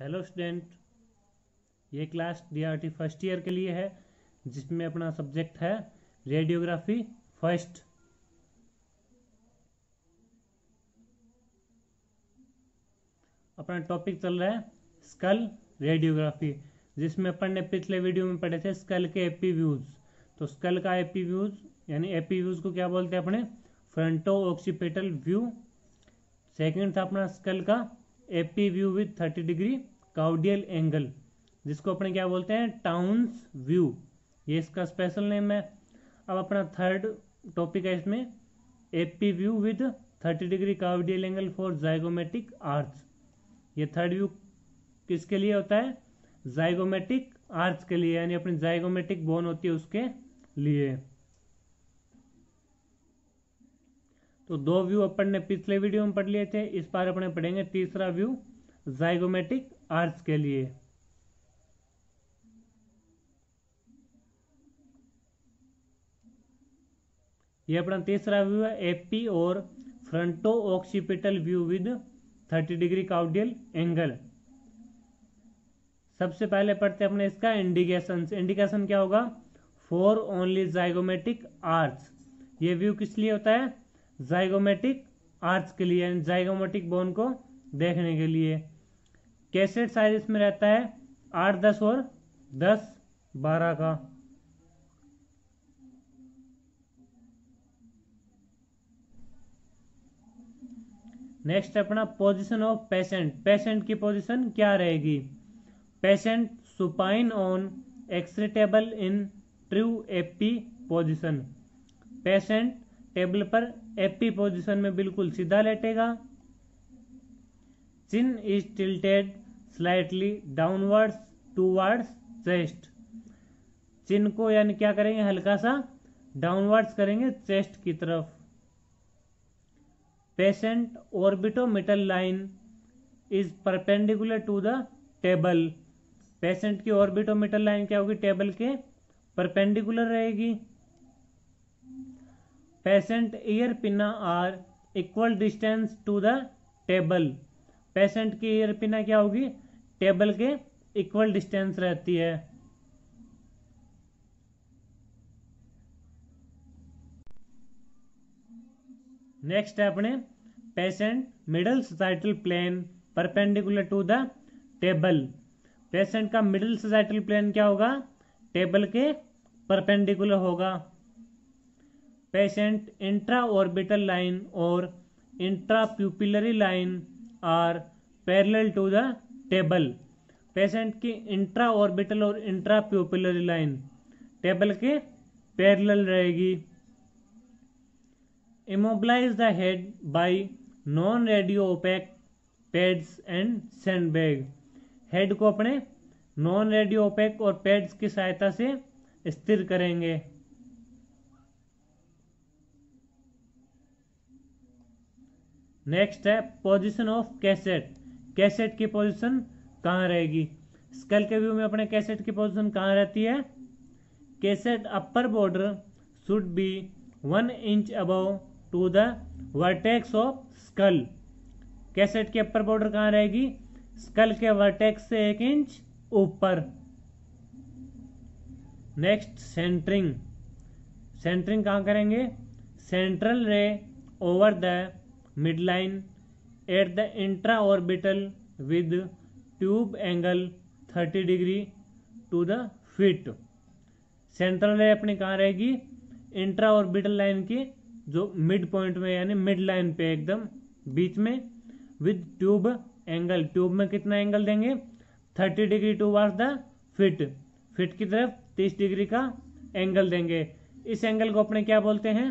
Hello student, ये class DRT first year के लिए है, जिसमें अपना सब्जेक्ट है रेडियोग्राफी फ़र्स्ट अपना टॉपिक चल रहा है स्कल रेडियोग्राफी जिसमें अपन ने पिछले वीडियो में पढ़े थे स्कल के एपी व्यूज़ तो स्कल का एपी व्यूज़ यानी एपी व्यूज़ को क्या बोलते हैं अपने? फ्रंटो ऑक्सीपेटल व्यू सेकंड था अपना स्कल का AP view with thirty degree caudal angle जिसको अपने क्या बोलते हैं? टाउन्स व्यू ये इसका स्पेशल नेम है। अब अपना थर्ड टॉपिक है इसमें। AP view with thirty degree caudal angle for zygomatic arch ये थर्ड व्यू किसके लिए होता है? जाइगोमेटिक आर्च के लिए, यानी अपनी जाइगोमेटिक बोन होती है उसके लिए। तो दो व्यू अपन ने पिछले वीडियो में पढ़ लिए थे, इस बार अपने पढ़ेंगे तीसरा व्यू जाइगोमेटिक आर्च के लिए। ये अपना तीसरा व्यू है एपी और fronto occipital view with 30 degree caudal angle सबसे पहले पढ़ते अपने इसका इंडिकेशन इंडिकेशन क्या होगा? फॉर ओनली जाइगोमेटिक आर्च ये व्यू किस लिए होता है? जाइगोमेटिक आर्च के लिए, यानी जाइगोमेटिक बोन को देखने के लिए। कैसेट साइज़ इसमें रहता है? आठ, दस और दस, बारह का। नेक्स्ट अपना पोजीशन ऑफ़ पेशेंट पेशेंट की पोजीशन क्या रहेगी? Patient supine on X-ray table in true AP position patient table पर एपी पोजीशन में बिल्कुल सीधा लेटेगा। Chin is tilted slightly downwards towards chest chin को यानी क्या करेंगे? हल्का सा डाउनवर्ड्स करेंगे चेस्ट की तरफ़। Patient orbitomeatal line is perpendicular to the table patient की ऑर्बिटोमिटल लाइन क्या होगी? टेबल के परपेंडिकुलर रहेगी। Patient ear pinna are equal distance to the table patient की ईयर पिना क्या होगी टेबल के इक्वल डिस्टेंस रहती है नेक्स्ट है अपने patient middle sagittal plane perpendicular to the table patient का मिडल सोसाइटल प्लेन क्या होगा टेबल के परपेंडिकुलर होगा पेशेंट इंट्रा ऑर्बिटल लाइन और intra pupillary line are parallel to the table patient की इंट्रा ऑर्बिटल और इंट्रा प्यूपिलरी लाइन टेबल के parallel रहेगी। Immobilize the head by non radio opaque pads and sandbag head को अपने non radio opaque और pads की सहायता से स्थिर करेंगे। नेक्स्ट है पोजीशन ऑफ़ कैसेट कैसेट की पोजीशन कहाँ रहेगी? स्कल के व्यू में अपने कैसेट की पोजीशन कहाँ रहती है? Cassette upper border should be one inch above to the vertex of skull cassette के अपर बॉर्डर कहाँ रहेगी? स्कल के वर्टेक्स से एक इंच ऊपर. नेक्स्ट सेंटरिंग सेंटरिंग कहाँ करेंगे? Central ray over the line at the intra orbital with tube angle 30 degree to the feet central ray अपनी कहाँ रहेगी? इंट्रा ऑर्बिटल लाइन की, जो मिड पॉइंट में यानी मिड लाइन पे एकदम बीच में विद ट्यूब एंगल ट्यूब में कितना एंगल देंगे? 30 degree towards the feet feet की तरफ़ 30 डिग्री का एंगल देंगे। इस एंगल को अपने क्या बोलते हैं?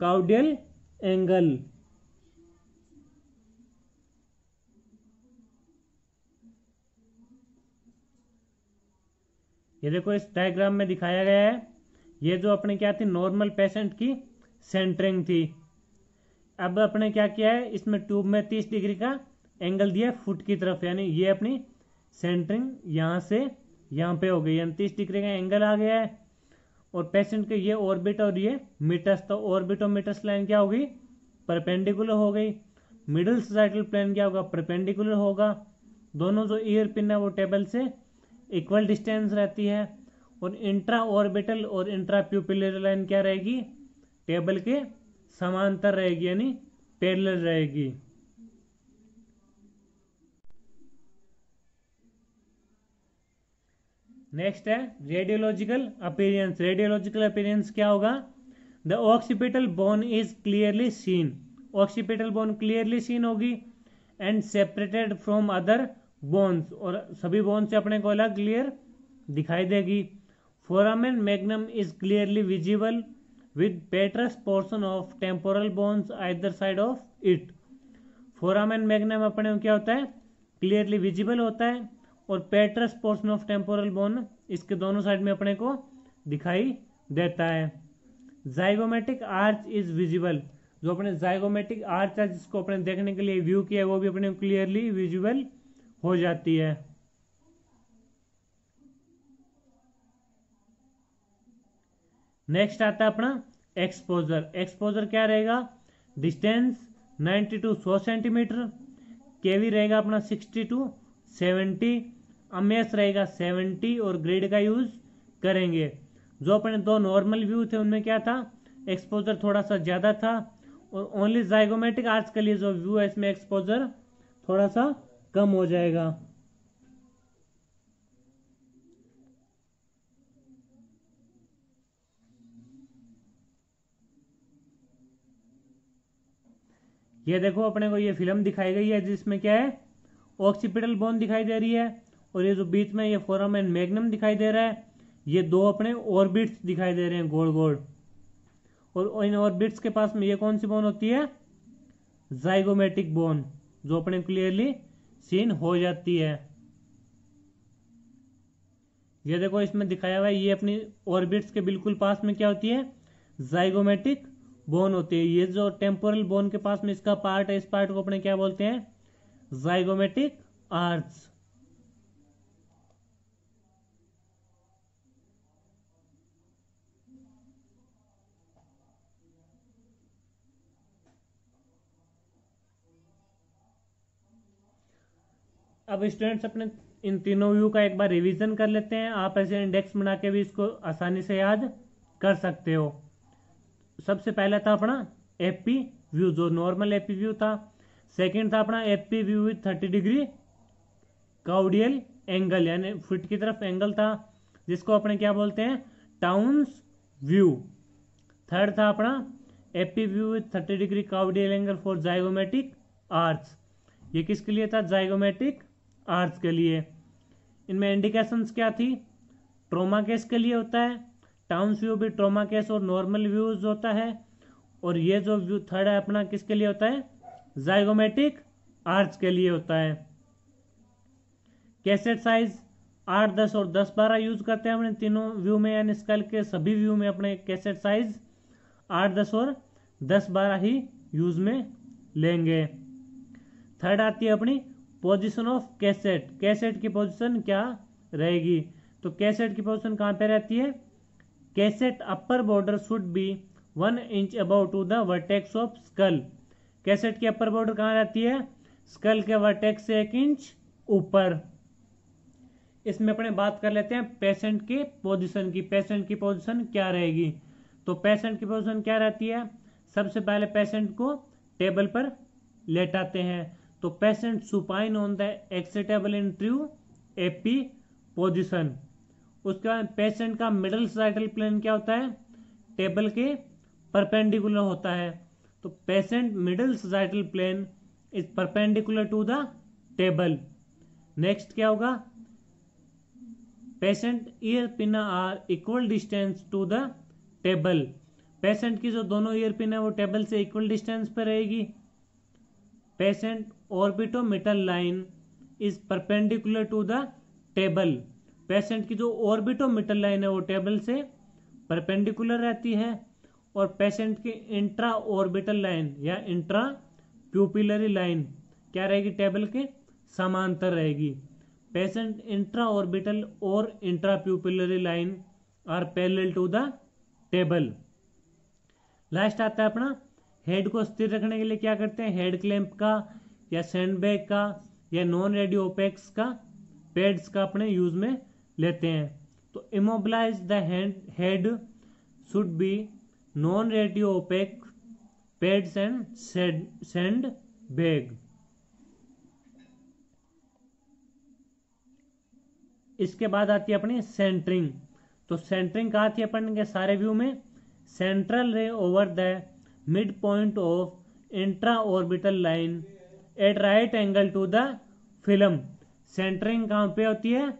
काउडियल एंगल ये देखो, इस डायग्राम में दिखाया गया है, ये जो अपने क्या थी नॉर्मल पेशेंट की सेंटरिंग थी। अब अपने क्या किया है, इसमें ट्यूब में 30 डिग्री का एंगल दिया फुट की तरफ़, यानी ये अपनी सेंटरिंग यहाँ से यहाँ पे हो गई यानी तीस डिग्री का एंगल आ गया है, और पेशेंट के ये ऑर्बिट और ये मीटर्स तो ऑर्बिट और मीटर्स लाइन क्या होगी? परपेंडिकुलर हो गई। मिडिल सोसाइटल प्लेन क्या होगा? परपेंडिकुलर होगा। दोनों जो ईयर पिन है, वो टेबल से इक्वल डिस्टेंस रहती है और इंट्रा ऑर्बिटल और इंट्रा प्यूपिलर लाइन क्या रहेगी? टेबल के समांतर रहेगी, यानी पैरेलल रहेगी। नेक्स्ट है, रेडियोलॉजिकल अपीरियंस रेडियोलॉजिकल अपीरियंस क्या होगा? The occipital bone is clearly seen. Occipital bone clearly seen होगी and separated from other bones और सभी बोन से अपने को अलग क्लियर दिखाई देगी। Foramen magnum is clearly visible with petrous portion of temporal bones either side of it foramen magnum अपने क्या होता है? क्लियरली विजिबल होता है, और petrous portion of temporal bone इसके दोनों साइड में अपने को दिखाई देता है। जाइगोमेटिक आर्च इज़ विजिबल जो अपने जाइगोमेटिक आर्च है, जिसको अपने देखने के लिए व्यू किया है, वो भी अपने क्लियरली विजिबल हो जाती है। नेक्स्ट आता है अपना एक्सपोजर एक्सपोजर क्या रहेगा? डिस्टेंस 90 टू 100 सेंटीमीटर केवी रहेगा अपना 60 टू 70 अमेस रहेगा 70 और ग्रेड का यूज़ करेंगे। जो अपने दो नॉर्मल व्यू थे, उनमें क्या था? एक्सपोजर थोड़ा सा ज़्यादा था। और ओनली जाइगोमेटिक के लिए जो व्यू है, इसमें एक्सपोजर थोड़ा सा कम हो जाएगा। ये देखो अपने को ये फ़िल्म दिखाई गई है जिसमें क्या है? ऑक्सीपिटल बोन दिखाई दे रही है और ये जो बीच में ये फोरम एंड मैग्नम दिखाई दे रहा है, ये दो अपने ऑर्बिट्स दिखाई दे रहे हैं गोल गोल। और इन ऑर्बिट्स के पास में ये कौन सी बोन होती है? जाइगोमेटिक बोन जो अपने क्लियरली सीन हो जाती है। ये देखो, इसमें दिखाया हुआ है, ये अपनी ऑर्बिट्स के बिल्कुल पास में क्या होती है? जाइगोमेटिक बोन होती है। ये जो टेम्पोरल बोन के पास में इसका पार्ट है, इस पार्ट को अपने क्या बोलते हैं? जाइगोमेटिक आर्च अब स्टूडेंट्स अपने इन तीनों व्यू का एक बार रिवीजन कर लेते हैं। आप ऐसे इंडेक्स बना के भी इसको आसानी से याद कर सकते हो। सबसे पहला था अपना एपी व्यू जो नॉर्मल एपी व्यू था। सेकंड था अपना AP view with thirty degree caudal angle यानी फुट की तरफ़ एंगल था, जिसको अपने क्या बोलते हैं? टाउन्स व्यू थर्ड था अपना AP view with thirty degree caudal angle for zygomatic arch ये किसके लिए था? जाइगोमेटिक आर्ट्स के लिए। इनमें इंडिकेशंस क्या थी? ट्रोमा केस के लिए होता है। टाउन्स व्यू भी ट्रोमा केस और नॉर्मल व्यूज़ होता है। और ये जो व्यू थर्ड है, अपना किसके लिए होता है? जाइगोमेटिक आर्च के लिए होता है। कैसेट साइज़ आठ, दस और दस बारह यूज़ करते हैं अपने तीनों व्यू में, यानी स्कल के सभी व्यू में अपने कैसेट साइज़ आठ, दस और दस बारह ही यूज़ में लेंगे। थर्ड आती है अपनी पोजीशन ऑफ़ कैसेट कैसेट की पोजीशन क्या रहेगी? तो कैसेट की पोजीशन कहाँ पे रहती है? Cassette upper border should be one inch above to the vertex of skull cassette की अपर बॉर्डर कहाँ रहती है? स्कल के वर्टेक्स से एक इंच ऊपर. इसमें अपने बात कर लेते हैं पेशेंट की पोजीशन की. पेशेंट की पोजीशन क्या रहेगी? तो पेशेंट की पोजीशन क्या रहती है? सबसे पहले पेशेंट को टेबल पर लेटाते हैं। तो patient supine on the X-ray table in true AP position उसके बाद पेशेंट का मिडल साइटल प्लेन क्या होता है? टेबल के परपेंडिकुलर होता है। तो patient middle sagittal plane is perpendicular to the table next क्या होगा? Patient ear pinna are equal distance to the table patient की जो दोनों ईयर पिन है, वो टेबल से इक्वल डिस्टेंस पर रहेगी। Patient orbitomeatal line is perpendicular to the table. Patient की जो ऑर्बिटोमिटल लाइन है वो टेबल से परपेंडिकुलर रहती है और पेशेंट की इंट्रा ऑर्बिटल लाइन या इंट्रा प्यूपिलरी लाइन क्या रहेगी? टेबल के समांतर रहेगी। पेशेंट इंट्रा ऑर्बिटल और intra pupillary line are parallel to the table. Last आता है अपना। हेड को स्थिर रखने के लिए क्या करते हैं? हेड क्लैंप का या सैंडबैग का, या नॉन रेडियो ओपेक्स का पेड्स का अपने यूज़ में लेते हैं। तो immobilize the head should be non radio opaque pads and sandbag इसके बाद आती है अपनी सेंटरिंग तो सेंटरिंग कहा थी अपन के सारे व्यू में? Central ray over the mid point of intra orbital line at right angle to the film centering कहाँ पे होती है?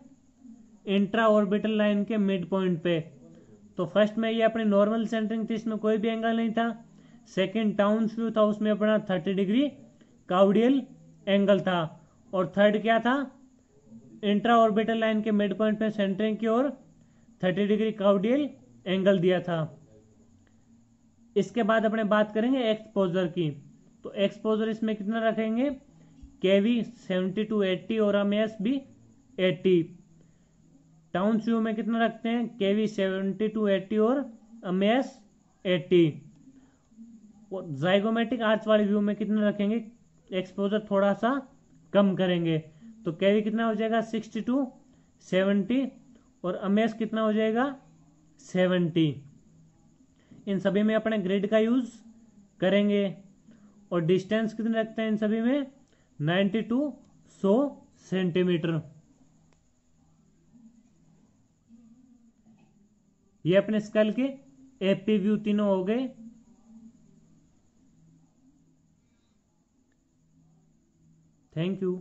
इंट्रा ऑर्बिटल लाइन के मिड पॉइंट पे। तो फ़र्स्ट में ये अपनी नॉर्मल सेंटरिंग थी, इसमें कोई भी एंगल नहीं था। सेकेंड टाउन व्यू था, उसमें अपना थर्टी डिग्री काउडियल एंगल था। और थर्ड क्या था? इंट्रा ऑर्बिटल लाइन के मिड पॉइंट पे सेंटरिंग की ओर 30 डिग्री काउडियल एंगल दिया था। इसके बाद अपने बात करेंगे एक्सपोजर की। तो एक्सपोजर इसमें कितना रखेंगे? केवी सेवेंटी टू एट्टी और एम एस भी एट्टी टाउन व्यू में कितना रखते हैं? केवी सेवेंटी टू एट्टी और एम एस एट्टी और जाइगोमेटिक आर्च वाले व्यू में कितना रखेंगे? एक्सपोजर थोड़ा सा कम करेंगे। तो कैवी कितना हो जाएगा? सिक्सटी टू सेवेंटी और अमेस कितना हो जाएगा? सेवेंटी इन सभी में अपने ग्रिड का यूज़ करेंगे। और डिस्टेंस कितने रखते हैं इन सभी में? नाइन्टी टू सौ सेंटीमीटर। ये अपने स्कल के एपी व्यू तीनों हो गए। Thank you